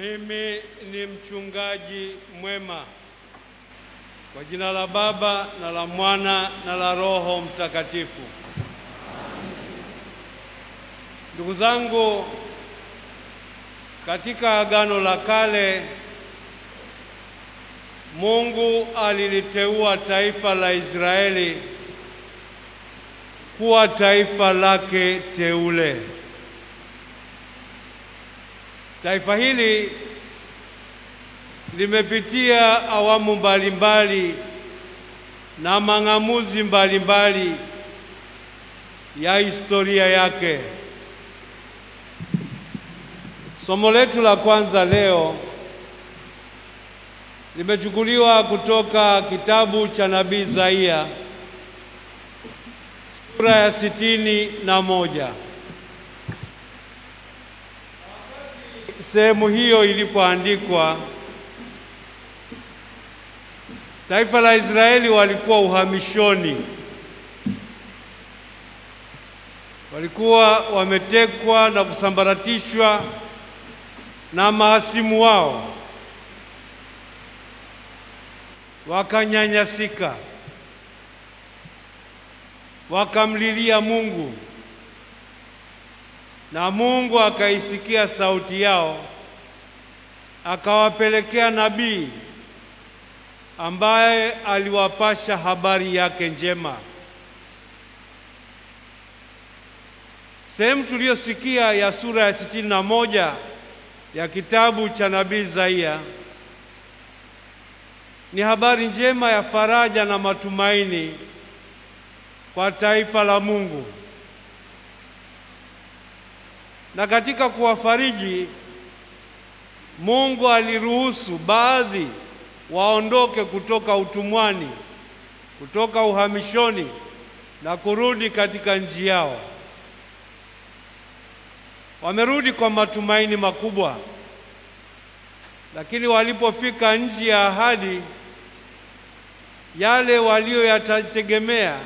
Mimi ni mchungaji mwema. Kwa jina la Baba na la Mwana na la Roho Mtakatifu. Ndugu zangu, katika Agano la Kale Mungu aliliteua taifa la Israeli kuwa taifa lake teule. Taifa hili limepitia awamu mbalimbali na mang'amuzi mbalimbali ya historia yake. Somo letu la kwanza leo limechukuliwa kutoka kitabu cha nabii Isaia sura ya sitini na moja. Sehemu hiyo ilipoandikwa, taifa la Israeli walikuwa uhamishoni, walikuwa wametekwa na kusambaratishwa na mahasimu wao, wakanyanyasika, wakamlilia Mungu na Mungu akaisikia sauti yao, akawapelekea nabii ambaye aliwapasha habari yake njema. Sehemu tuliyosikia ya sura ya sitini na moja ya kitabu cha nabii Isaia ni habari njema ya faraja na matumaini kwa taifa la Mungu. Na katika kuwafariji, Mungu aliruhusu baadhi waondoke kutoka utumwani, kutoka uhamishoni na kurudi katika nchi yao. Wamerudi kwa matumaini makubwa, lakini walipofika nchi ya ahadi, yale waliyoyategemea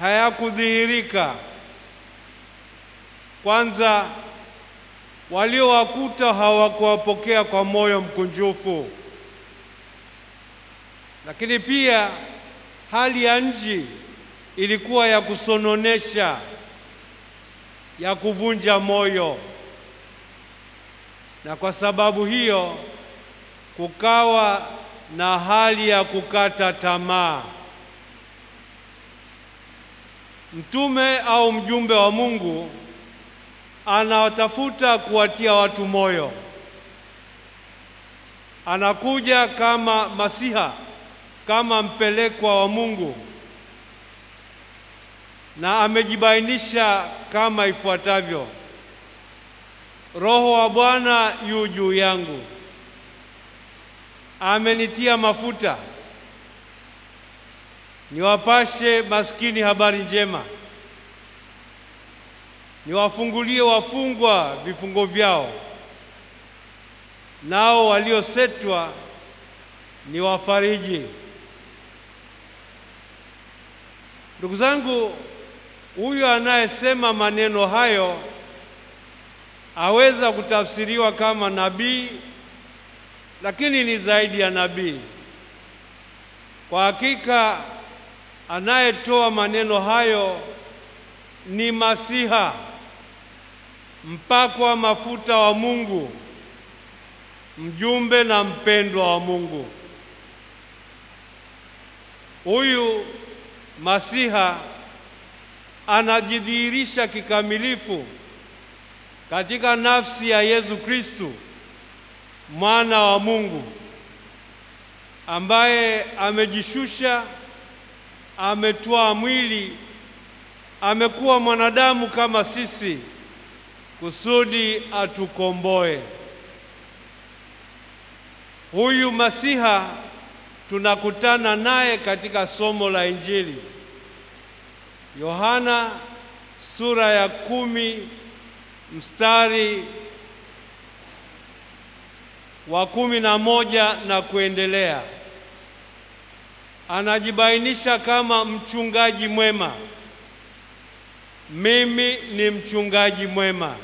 hayakudhihirika. Kwanza, waliowakuta hawakuwapokea kwa moyo mkunjufu, lakini pia hali ya nchi ilikuwa ya kusononesha, ya kuvunja moyo, na kwa sababu hiyo kukawa na hali ya kukata tamaa. Mtume au mjumbe wa Mungu anatafuta kuwatia watu moyo. Anakuja kama Masiha, kama mpelekwa wa Mungu, na amejibainisha kama ifuatavyo: Roho wa Bwana yu juu yangu, amenitia mafuta. Niwapashe maskini habari njema, niwafungulie wafungwa vifungo vyao, nao waliosetwa niwafariji. Ndugu zangu, huyu anayesema maneno hayo aweza kutafsiriwa kama nabii, lakini ni zaidi ya nabii. Kwa hakika anayetoa maneno hayo ni Masiha, mpakwa mafuta wa Mungu, mjumbe na mpendwa wa Mungu. Huyu Masiha anajidhihirisha kikamilifu katika nafsi ya Yesu Kristu, mwana wa Mungu ambaye amejishusha ametwaa mwili, amekuwa mwanadamu kama sisi, kusudi atukomboe. Huyu Masiha tunakutana naye katika somo la Injili Yohana sura ya kumi mstari wa kumi na moja na kuendelea. Anajibainisha kama mchungaji mwema. Mimi ni mchungaji mwema.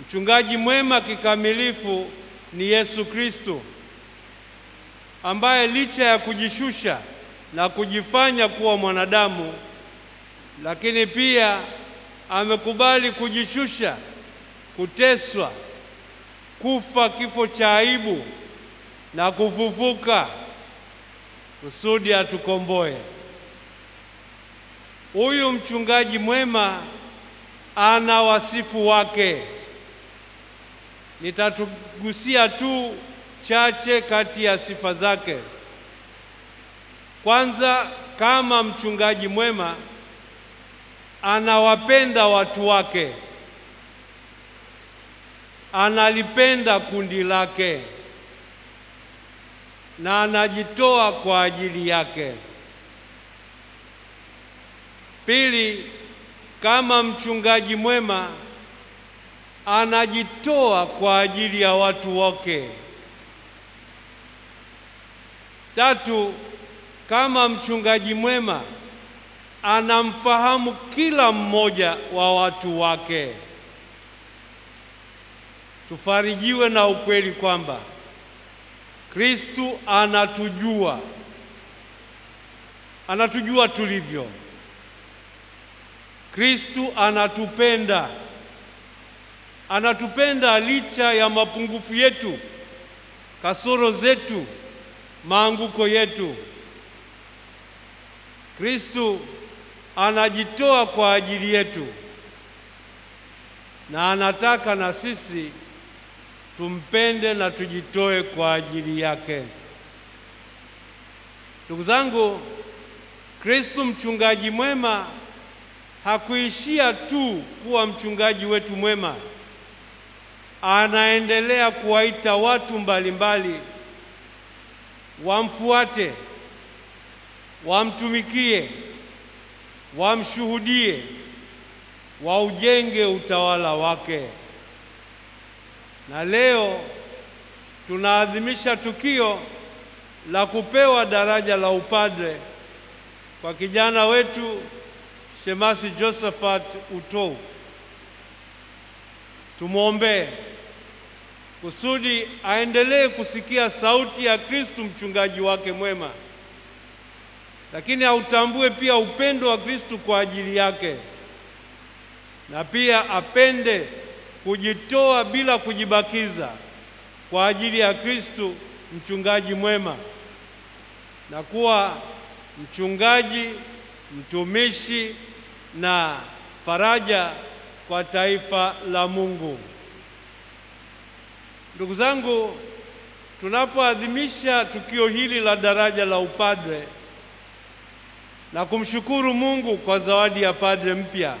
Mchungaji mwema kikamilifu ni Yesu Kristo ambaye licha ya kujishusha na kujifanya kuwa mwanadamu, lakini pia amekubali kujishusha, kuteswa, kufa kifo cha aibu na kufufuka kusudi atukomboe. Huyu mchungaji mwema ana wasifu wake. Nitatugusia tu chache kati ya sifa zake. Kwanza, kama mchungaji mwema anawapenda watu wake, analipenda kundi lake na anajitoa kwa ajili yake. Pili, kama mchungaji mwema anajitoa kwa ajili ya watu wake. Tatu, kama mchungaji mwema anamfahamu kila mmoja wa watu wake. Tufarijiwe na ukweli kwamba Kristu anatujua, anatujua tulivyo. Kristu anatupenda, anatupenda licha ya mapungufu yetu, kasoro zetu, maanguko yetu. Kristu anajitoa kwa ajili yetu na anataka na sisi tumpende na tujitoe kwa ajili yake. Ndugu zangu, Kristu mchungaji mwema hakuishia tu kuwa mchungaji wetu mwema, anaendelea kuwaita watu mbalimbali wamfuate, wamtumikie, wamshuhudie, waujenge utawala wake. Na leo tunaadhimisha tukio la kupewa daraja la upadre kwa kijana wetu Shemasi Josephat Utou. Tumwombee kusudi aendelee kusikia sauti ya Kristu mchungaji wake mwema, lakini autambue pia upendo wa Kristu kwa ajili yake, na pia apende kujitoa bila kujibakiza kwa ajili ya Kristu mchungaji mwema, na kuwa mchungaji mtumishi na faraja kwa taifa la Mungu. Ndugu zangu, tunapoadhimisha tukio hili la daraja la upadre na kumshukuru Mungu kwa zawadi ya padre mpya,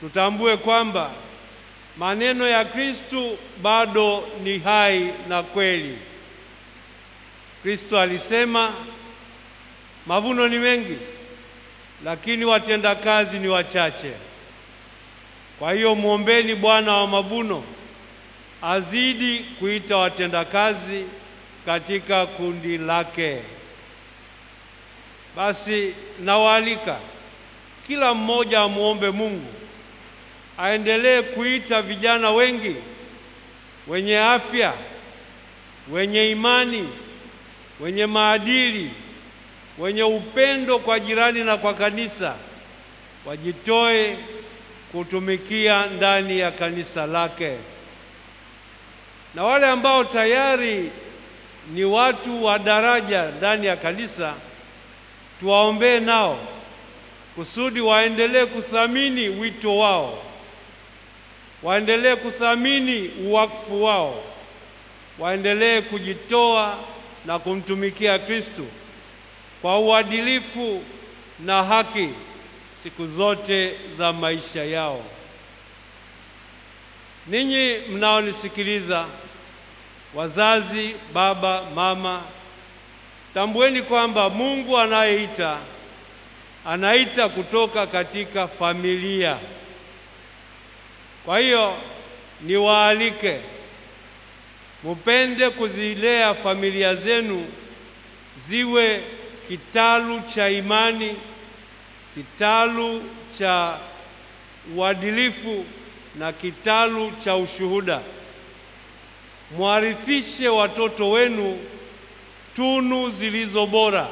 tutambue kwamba maneno ya Kristu bado ni hai na kweli. Kristo alisema, mavuno ni mengi lakini watendakazi ni wachache. Kwa hiyo mwombeni Bwana wa mavuno azidi kuita watendakazi katika kundi lake. Basi nawaalika kila mmoja amwombe Mungu aendelee kuita vijana wengi wenye afya, wenye imani, wenye maadili wenye upendo kwa jirani na kwa kanisa wajitoe kutumikia ndani ya kanisa lake, na wale ambao tayari ni watu wa daraja ndani ya kanisa tuwaombee nao kusudi waendelee kuthamini wito wao, waendelee kuthamini uwakfu wao, waendelee kujitoa na kumtumikia Kristo kwa uadilifu na haki siku zote za maisha yao. Ninyi mnaonisikiliza, wazazi, baba, mama, tambueni kwamba Mungu anayeita anaita kutoka katika familia. Kwa hiyo niwaalike mupende kuzilea familia zenu ziwe kitalu cha imani, kitalu cha uadilifu na kitalu cha ushuhuda. Mwarithishe watoto wenu tunu zilizo bora,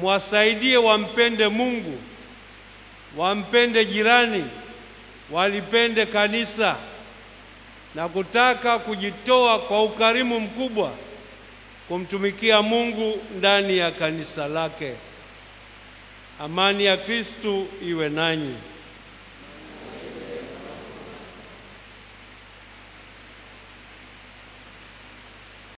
mwasaidie wampende Mungu, wampende jirani, walipende kanisa na kutaka kujitoa kwa ukarimu mkubwa kumtumikia Mungu ndani ya kanisa lake. Amani ya Kristu iwe nanyi.